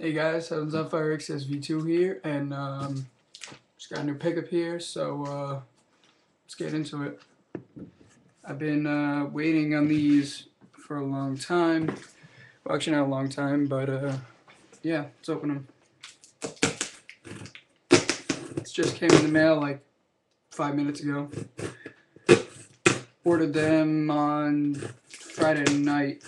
Hey guys, Heavens on Fire XSV2 here, and um, just got a new pickup here, so uh, let's get into it. I've been uh, waiting on these for a long time. Well, actually not a long time, but uh, yeah, let's open them. This just came in the mail like five minutes ago. Ordered them on Friday night.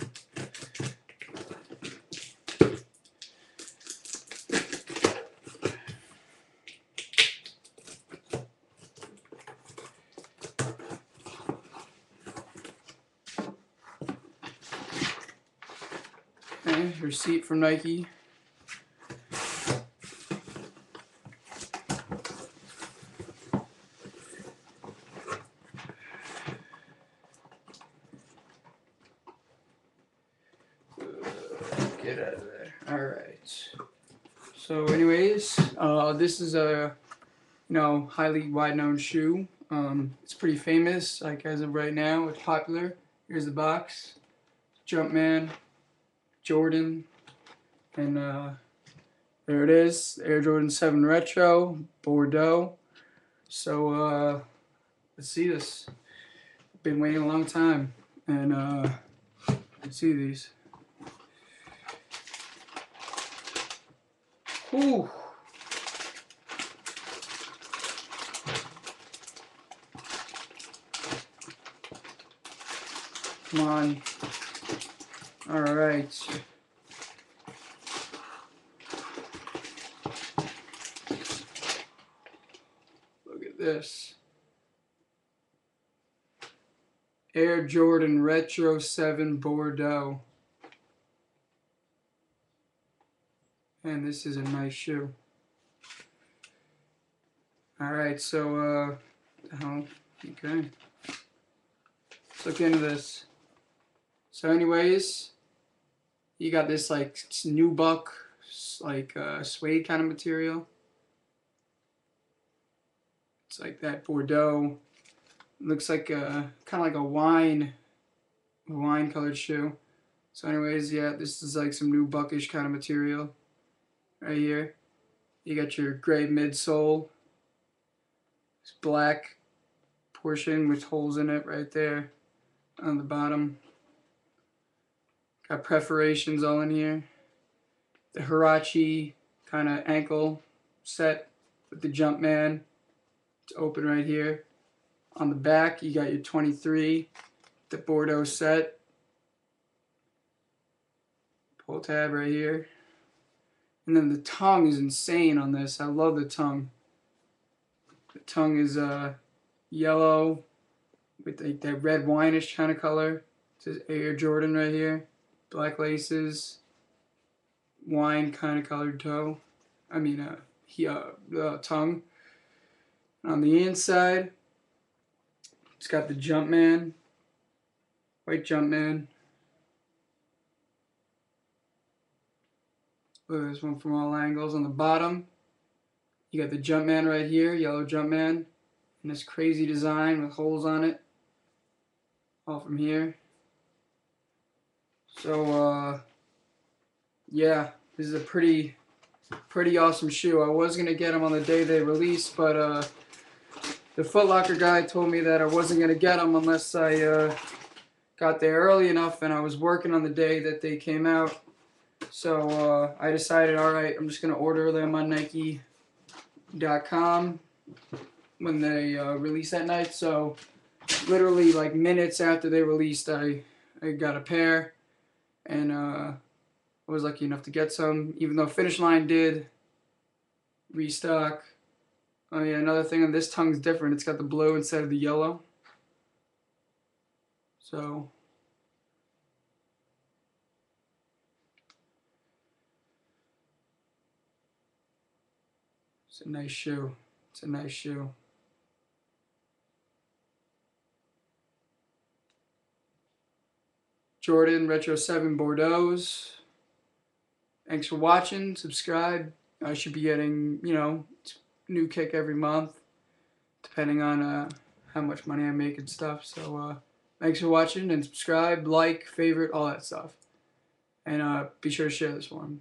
Okay, receipt from Nike. Get out of there. Alright. So anyways, uh, this is a you know highly wide known shoe. Um, it's pretty famous, like as of right now, it's popular. Here's the box. Jumpman, Jordan, and uh, there it is, Air Jordan 7 Retro, Bordeaux. So uh, let's see this. Been waiting a long time, and uh, let's see these. Ooh. Come on. All right. Look at this. Air Jordan Retro 7 Bordeaux. And this is a nice shoe. Alright, so, uh, okay. Let's look into this. So anyways, you got this like nubuck like uh, suede kind of material. It's like that Bordeaux. looks like a kind of like a wine, wine colored shoe. So anyways, yeah, this is like some nubuckish kind of material right here. You got your gray midsole. This black portion with holes in it right there on the bottom. Got perforations all in here. The Huarache kind of ankle set with the Jumpman. It's open right here. On the back, you got your 23, the Bordeaux set. Pull tab right here. And then the tongue is insane on this. I love the tongue. The tongue is uh, yellow with like that red wineish kind of color. It says Air Jordan right here black laces, wine kind of colored toe. I mean, uh, he, uh, the tongue. On the inside, it's got the Jumpman, white Jumpman. Look at this one from all angles. On the bottom, you got the Jumpman right here, yellow Jumpman, and this crazy design with holes on it. All from here. So, uh, yeah, this is a pretty, pretty awesome shoe. I was going to get them on the day they released, but uh, the Foot Locker guy told me that I wasn't going to get them unless I uh, got there early enough and I was working on the day that they came out. So uh, I decided, all right, I'm just going to order them on Nike.com when they uh, release that night. So literally like minutes after they released, I, I got a pair and uh, I was lucky enough to get some, even though Finish Line did restock. Oh yeah, another thing on this tongue is different. It's got the blue instead of the yellow. So it's a nice shoe. It's a nice shoe. Jordan Retro 7 Bordeaux's. Thanks for watching. Subscribe. I should be getting, you know, new kick every month, depending on uh, how much money I make and stuff. So uh, thanks for watching and subscribe, like, favorite, all that stuff. And uh, be sure to share this one.